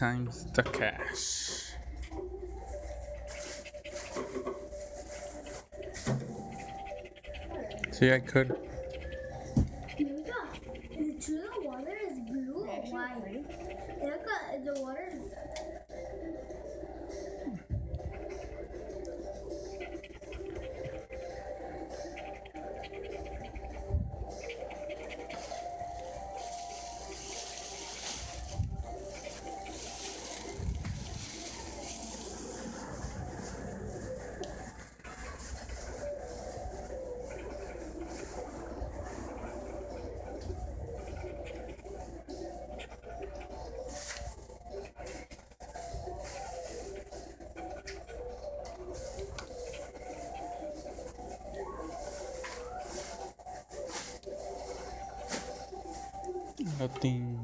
times the cash. See, I could. The water is blue or white? The water is Eu tenho.